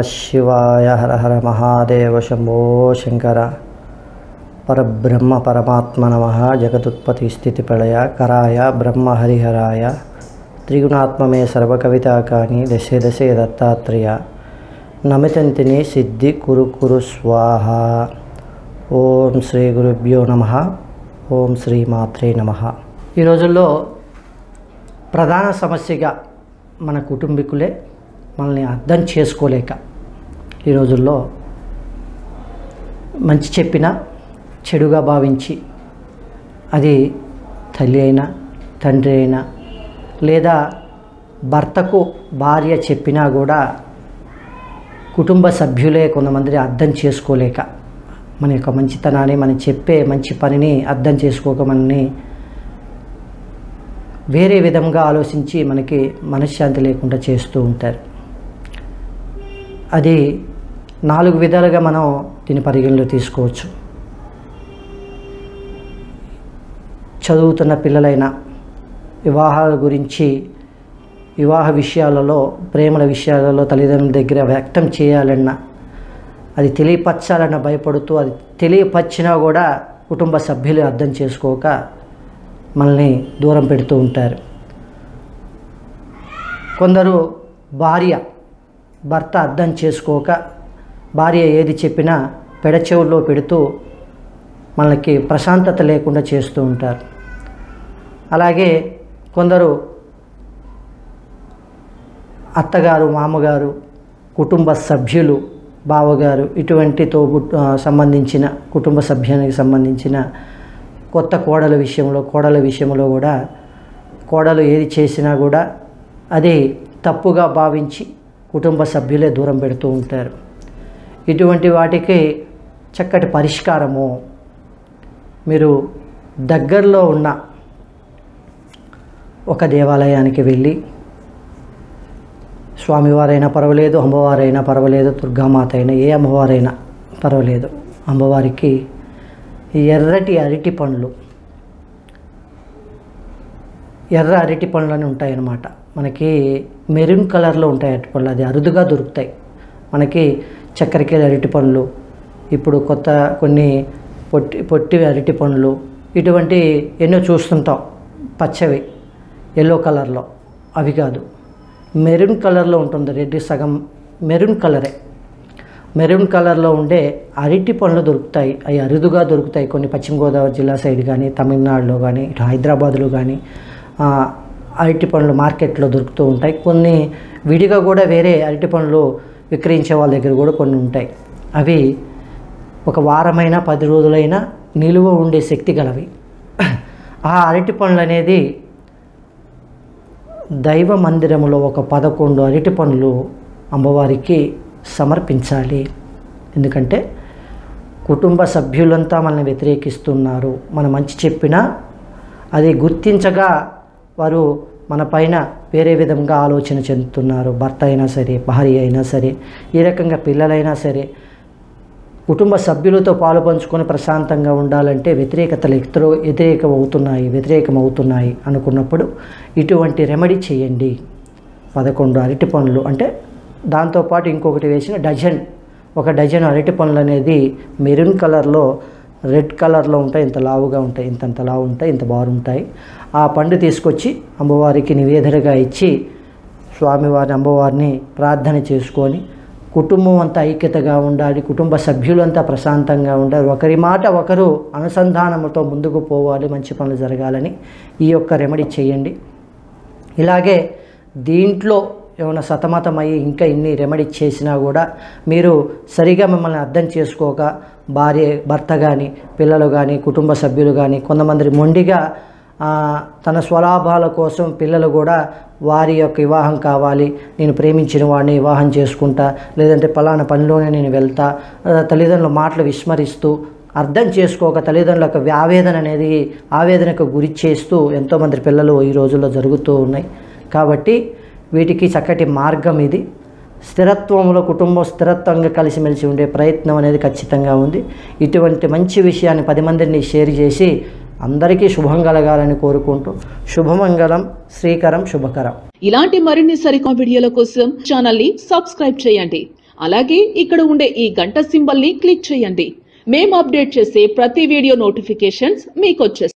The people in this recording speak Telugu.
శివాయ హర హర మహాదేవ శంభో శంకర. పరబ్రహ్మ పరమాత్మ నమ జగదుత్పత్తి స్థితి ప్రళయ కరాయ బ్రహ్మ హరిహరాయ. త్రిగుణాత్మమే సర్వకవితాకాని దశే దశే దత్తాత్రేయ. నమితంతిని సిద్ధి కురు కురు స్వాహ. ఓం శ్రీ గురుభ్యో నమ. ఓం శ్రీ మాత్రే నమ. ఈ రోజుల్లో ప్రధాన సమస్యగా మన కుటుంబీకులే మనల్ని అర్థం చేసుకోలేక ఈ రోజుల్లో మంచి చెప్పినా చెడుగా భావించి అది తల్లి అయినా తండ్రి అయినా లేదా భర్తకు భార్య చెప్పినా కూడా కుటుంబ సభ్యులే కొంతమంది అర్థం చేసుకోలేక మన యొక్క మంచితనాన్ని మనం చెప్పే మంచి పనిని అర్థం చేసుకోక మనని వేరే విధంగా ఆలోచించి మనకి మనశ్శాంతి లేకుండా చేస్తూ ఉంటారు. అది నాలుగు విధాలుగా మనం దీని పరిగణలో తీసుకోవచ్చు. చదువుతున్న పిల్లలైన వివాహాల గురించి వివాహ విషయాలలో ప్రేమల విషయాలలో తల్లిదండ్రుల దగ్గర వ్యక్తం చేయాలన్నా అది తెలియపరచాలన్న భయపడుతూ అది తెలియపరిచినా కూడా కుటుంబ సభ్యులు అర్థం చేసుకోక మనల్ని దూరం పెడుతూ ఉంటారు. కొందరు భార్య భర్త అర్థం చేసుకోక భార్య ఏది చెప్పినా పెడచెవుల్లో పెడుతూ మనకి ప్రశాంతత లేకుండా చేస్తూ ఉంటారు. అలాగే కొందరు అత్తగారు మామగారు కుటుంబ సభ్యులు బావగారు ఇటువంటితో సంబంధించిన కుటుంబ సభ్యానికి సంబంధించిన కొత్త కోడల విషయంలో కోడల విషయంలో కూడా కోడలు ఏది చేసినా కూడా అది తప్పుగా భావించి కుటుంబ సభ్యులే దూరం పెడుతూ ఉంటారు. ఇటువంటి వాటికి చక్కటి పరిష్కారము. మీరు దగ్గరలో ఉన్న ఒక దేవాలయానికి వెళ్ళి స్వామివారైనా పర్వాలేదు అమ్మవారైనా పర్వాలేదు దుర్గామాత అయినా ఏ అమ్మవారైనా పర్వాలేదు. అమ్మవారికి ఎర్రటి అరటి పండ్లు ఎర్ర అరటి పండ్లు అని ఉంటాయన్నమాట. మనకి మెరూన్ కలర్లో ఉంటాయి అరటి పండ్లు. అది అరుదుగా దొరుకుతాయి. మనకి చక్కెరకేళి అరటి పండ్లు ఇప్పుడు కొత్త కొన్ని పొట్టి పొట్టి అరటి పండ్లు ఇటువంటి ఎన్నో చూస్తుంటాం పచ్చవి ఎల్లో కలర్లో. అవి కాదు. మెరూన్ కలర్లో ఉంటుంది రెడ్డి సగం. మెరూన్ కలరే. మెరూన్ కలర్లో ఉండే అరటి పండ్లు దొరుకుతాయి. అవి అరుదుగా దొరుకుతాయి. కొన్ని పశ్చిమ గోదావరి జిల్లా సైడ్ కానీ తమిళనాడులో కానీ ఇటు హైదరాబాద్లో కానీ. అరటి పండ్లు మార్కెట్లో దొరుకుతూ ఉంటాయి. కొన్ని విడిగా కూడా వేరే అరటి పండ్లు విక్రయించే వాళ్ళ దగ్గర కూడా కొన్ని ఉంటాయి. అవి ఒక వారమైనా పది రోజులైనా నిలువ ఉండే శక్తి గలవి. ఆ అరటి పండ్లు అనేది దైవ మందిరములో ఒక పదకొండు అరటి పండ్లు అమ్మవారికి సమర్పించాలి. ఎందుకంటే కుటుంబ సభ్యులంతా మనల్ని వ్యతిరేకిస్తున్నారు. మనం మంచి చెప్పినా అది గుర్తించగా వారు మన పైన వేరే విధంగా ఆలోచన చెందుతున్నారు. భర్త అయినా సరే భార్య అయినా సరే ఈ రకంగా పిల్లలైనా సరే కుటుంబ సభ్యులతో పాలు పంచుకొని ప్రశాంతంగా ఉండాలంటే వ్యతిరేకతలు ఎత్తులో వ్యతిరేకం అవుతున్నాయి వ్యతిరేకం అవుతున్నాయి అనుకున్నప్పుడు ఇటువంటి రెమెడీ చేయండి. పదకొండు అరటి పండ్లు అంటే దాంతోపాటు ఇంకొకటి వేసిన డజన్. ఒక డజన్ అరటి పండ్లు అనేది మెరూన్ కలర్లో రెడ్ కలర్లో ఉంటాయి ఇంత లావుగా ఉంటాయి ఇంతంత లావు ఉంటాయి ఇంత బాగుంటాయి ఆ పండు తీసుకొచ్చి అమ్మవారికి నివేదనగా ఇచ్చి స్వామివారిని అమ్మవారిని ప్రార్థన చేసుకొని కుటుంబం అంతా ఐక్యతగా ఉండాలి కుటుంబ సభ్యులంతా ప్రశాంతంగా ఉండాలి. ఒకరి మాట ఒకరు అనుసంధానంతో ముందుకు పోవాలి మంచి పనులు జరగాలని ఈ యొక్క రెమెడీ చేయండి. ఇలాగే దీంట్లో ఏమైనా సతమతమయ్యి ఇంకా ఇన్ని రెమెడీ చేసినా కూడా మీరు సరిగా మిమ్మల్ని అర్థం చేసుకోక భార్య భర్త కానీ పిల్లలు కానీ కుటుంబ సభ్యులు కానీ కొంతమంది మొండిగా తన స్వలాభాల కోసం పిల్లలు కూడా వారి యొక్క వివాహం కావాలి. నేను ప్రేమించిన వాడిని వివాహం చేసుకుంటా. లేదంటే పలానా పనిలోనే నేను వెళ్తా. తల్లిదండ్రుల మాటలు విస్మరిస్తూ అర్థం చేసుకోక తల్లిదండ్రుల యొక్క ఆవేదన అనేది ఆవేదనకు గురి చేస్తూ ఎంతోమంది పిల్లలు ఈ రోజుల్లో జరుగుతూ ఉన్నాయి. కాబట్టి వీటికి చక్కటి మార్గం ఇది. స్థిరత్వంలో కుటుంబం స్థిరత్వంగా కలిసిమెలిసి ఉండే ప్రయత్నం అనేది ఖచ్చితంగా ఉంది. ఇటువంటి మంచి విషయాన్ని పది మందిని షేర్ చేసి అందరికీ శుభం కలగాలని కోరుకుంటూ శుభమంగళం శ్రీకరం శుభకరం. ఇలాంటి మరిన్ని సరికా వీడియోల కోసం ఛానల్ని సబ్స్క్రైబ్ చేయండి. అలాగే ఇక్కడ ఉండే ఈ గంట సింబల్ని క్లిక్ చేయండి. మేము అప్డేట్ చేసే ప్రతి వీడియో నోటిఫికేషన్స్ మీకు వచ్చేస్తాయి